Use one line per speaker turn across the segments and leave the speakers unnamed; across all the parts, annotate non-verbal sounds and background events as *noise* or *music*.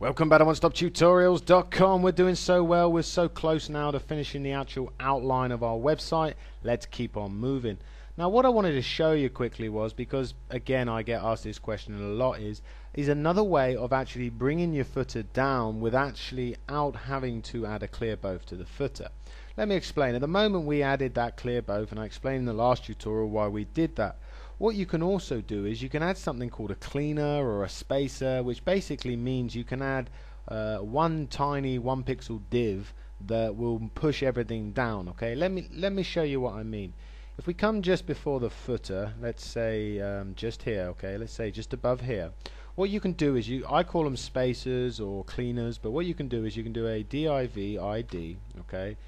Welcome back to OneStopTutorials.com. We're doing so well. We're so close now to finishing the actual outline of our website. Let's keep on moving. Now, what I wanted to show you quickly was because again, I get asked this question a lot is is another way of actually bringing your footer down with actually out having to add a clear both to the footer. Let me explain. At the moment, we added that clear both, and I explained in the last tutorial why we did that. What you can also do is you can add something called a cleaner or a spacer, which basically means you can add uh, one tiny one pixel div that will push everything down. Okay, let me let me show you what I mean. If we come just before the footer, let's say um, just here, okay, let's say just above here. What you can do is you, I call them spacers or cleaners, but what you can do is you can do a div id, okay,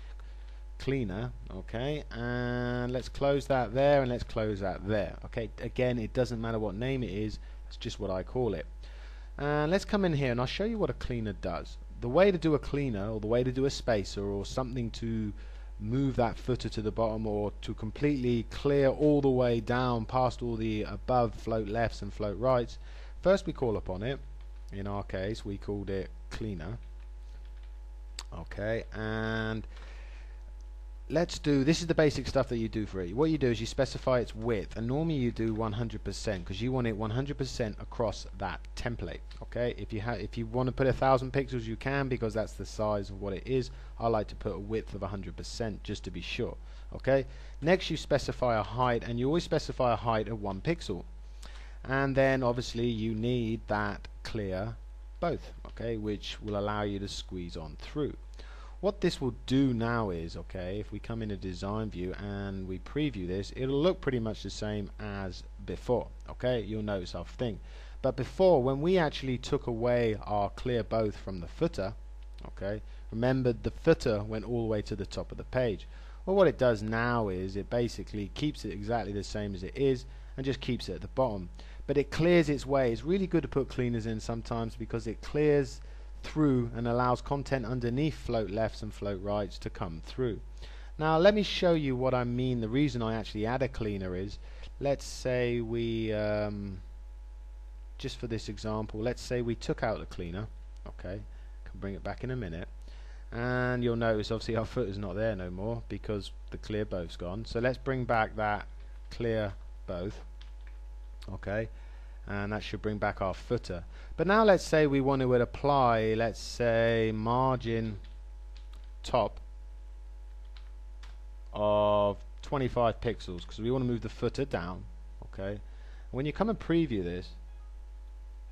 cleaner okay? And let's close that there and let's close that there okay? Again it doesn't matter what name it is it's just what I call it. And let's come in here and I'll show you what a cleaner does. The way to do a cleaner or the way to do a spacer or something to move that footer to the bottom or to completely clear all the way down past all the above float lefts and float rights first we call upon it. In our case we called it cleaner okay? And let's do this is the basic stuff that you do for it what you do is you specify its width and normally you do 100% because you want it 100% across that template okay? If you have if you want to put a thousand pixels you can because that's the size of what it is. I like to put a width of 100% just to be sure okay? Next you specify a height and you always specify a height of one pixel. And then obviously you need that clear both okay? Which will allow you to squeeze on through what this will do now is okay if we come in a design view and we preview this it'll look pretty much the same as before okay? You'll notice our thing. But before when we actually took away our clear both from the footer okay remember the footer went all the way to the top of the page. Well what it does now is it basically keeps it exactly the same as it is and just keeps it at the bottom. But it clears its way. It's really good to put cleaners in sometimes because it clears through and allows content underneath float lefts and float rights to come through. Now let me show you what I mean. The reason I actually add a cleaner is, let's say we, um, just for this example, let's say we took out the cleaner, okay, can bring it back in a minute, and you'll notice obviously *laughs* our footer's not there no more because the clear both's gone. So let's bring back that clear both, okay, and that should bring back our footer. But now let's say we want to apply, let's say margin top of 25 pixels because we want to move the footer down okay? When you come and preview this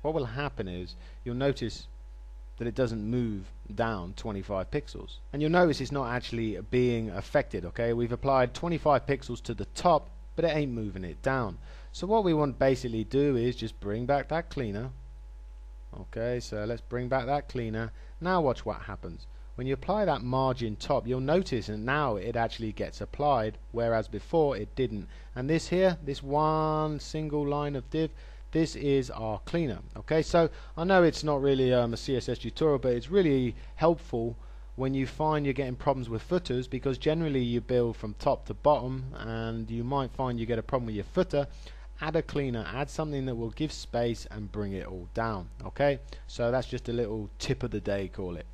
what will happen is you'll notice that it doesn't move down 25 pixels. And you'll notice it's not actually being affected okay? We've applied 25 pixels to the top but it ain't moving it down so what we want to basically do is just bring back that cleaner. Okay so let's bring back that cleaner. Now watch what happens. When you apply that margin top you'll notice and now it actually gets applied whereas before it didn't. And this here this one single line of div this is our cleaner. Okay so I know it's not really um, a CSS tutorial but it's really helpful when you find you're getting problems with footers because generally you build from top to bottom and you might find you get a problem with your footer add a cleaner add something that will give space and bring it all down okay? So that's just a little tip of the day call it.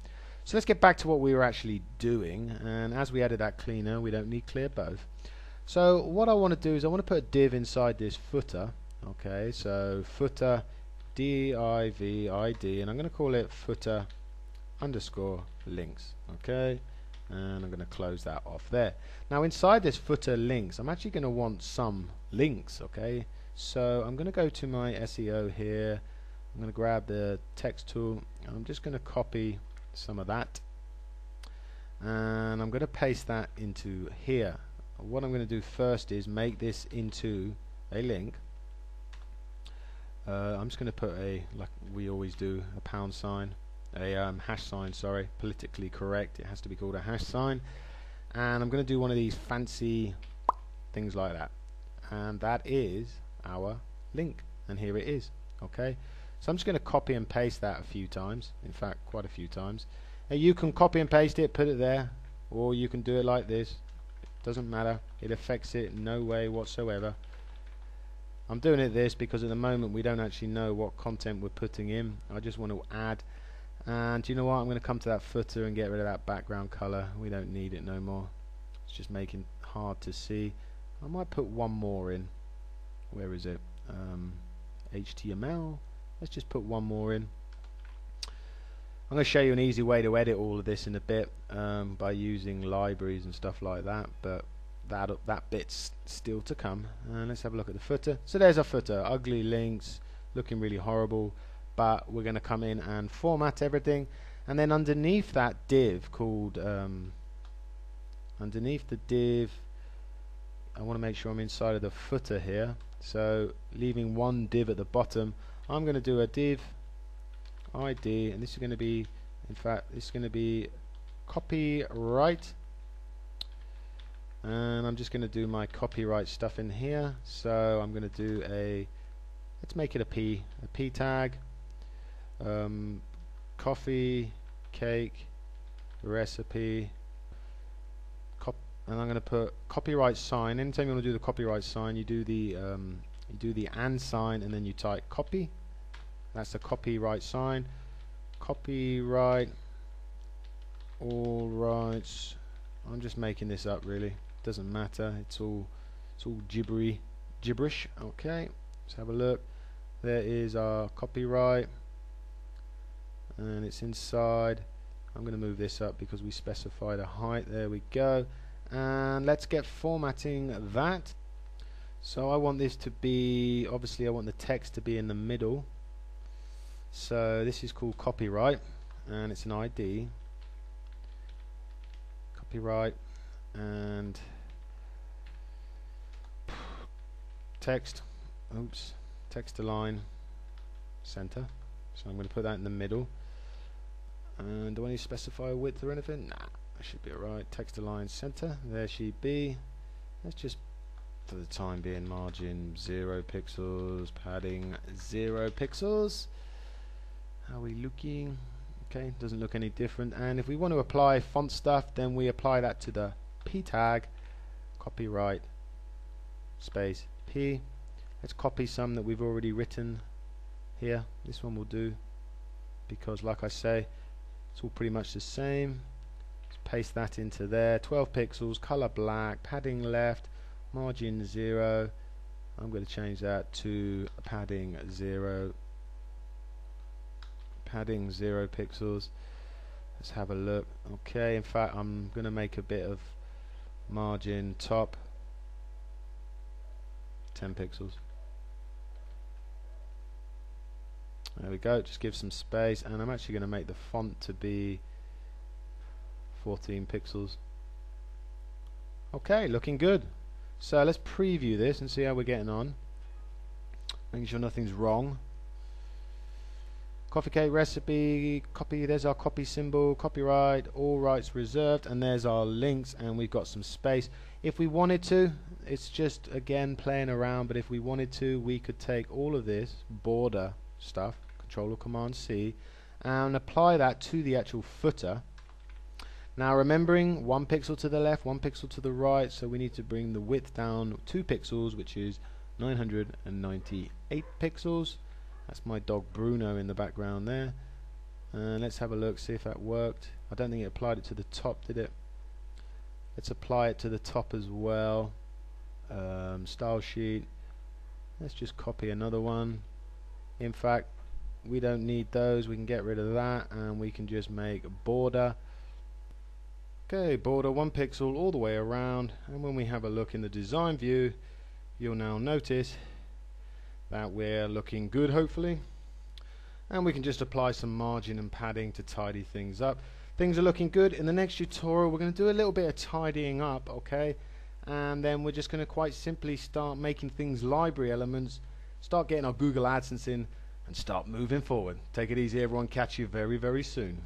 So let's get back to what we were actually doing and as we added that cleaner we don't need clear both. So what I want to do is I want to put a div inside this footer okay? So footer div id and I'm going to call it footer underscore links okay? And I'm going to close that off there. Now inside this footer links I'm actually going to want some links okay so I'm going to go to my SEO here. I'm going to grab the text tool. I'm just going to copy some of that. And I'm going to paste that into here. What I'm going to do first is make this into a link. Uh, I'm just going to put a, like we always do, a pound sign, a um, hash sign, sorry, politically correct. It has to be called a hash sign. And I'm going to do one of these fancy things like that. And that is our link. And here it is okay? So I'm just going to copy and paste that a few times in fact quite a few times. Now you can copy and paste it put it there or you can do it like this. It doesn't matter. It affects it no way whatsoever. I'm doing it this because at the moment we don't actually know what content we're putting in. I just want to add and you know what? I'm going to come to that footer and get rid of that background color. We don't need it no more. It's just making hard to see. I might put one more in where is it? Um, HTML let's just put one more in. I'm going to show you an easy way to edit all of this in a bit um, by using libraries and stuff like that but that that bit's still to come. And let's have a look at the footer. So there's our footer. Ugly links looking really horrible but we're going to come in and format everything. And then underneath that div called um, underneath the div I want to make sure I'm inside of the footer here. So leaving one div at the bottom I'm going to do a div ID and this is going to be in fact this is going to be copyright. And I'm just going to do my copyright stuff in here. So I'm going to do a let's make it a P a P tag. Um, coffee cake recipe and I'm going to put copyright sign. Anytime you want to do the copyright sign you do the um, you do the and sign and then you type copy. That's the copyright sign. Copyright all rights. I'm just making this up really. Doesn't matter. It's all it's all gibbery gibberish. Okay let's have a look. There is our copyright. And it's inside. I'm going to move this up because we specified a height. There we go and let's get formatting that. So I want this to be obviously I want the text to be in the middle. So this is called copyright and it's an ID copyright and text. Oops. Text align center. So I'm going to put that in the middle. And do I need to specify a width or anything? Nah should be alright. Text align center. There she be. Let's just for the time being. Margin 0 pixels. Padding 0 pixels. How are we looking? Okay doesn't look any different. And if we want to apply font stuff then we apply that to the p tag. Copyright space P. Let's copy some that we've already written here. This one will do because like I say it's all pretty much the same paste that into there. 12 pixels color black padding left margin 0 I'm going to change that to padding 0 padding 0 pixels. Let's have a look. Okay in fact I'm going to make a bit of margin top. 10 pixels. There we go. Just give some space and I'm actually going to make the font to be 14 pixels. Okay looking good. So let's preview this and see how we're getting on. Making sure nothing's wrong. Coffee cake recipe copy there's our copy symbol copyright all rights reserved and there's our links and we've got some space. If we wanted to it's just again playing around but if we wanted to we could take all of this border stuff control or command C and apply that to the actual footer now remembering one pixel to the left one pixel to the right so we need to bring the width down two pixels which is 998 pixels. That's my dog Bruno in the background there. And let's have a look see if that worked. I don't think it applied it to the top did it? Let's apply it to the top as well. Um, style sheet. Let's just copy another one. In fact we don't need those. We can get rid of that and we can just make a border okay border one pixel all the way around. And when we have a look in the design view you'll now notice that we're looking good hopefully. And we can just apply some margin and padding to tidy things up. Things are looking good. In the next tutorial we're going to do a little bit of tidying up okay? And then we're just going to quite simply start making things library elements start getting our Google AdSense in and start moving forward. Take it easy everyone. Catch you very very soon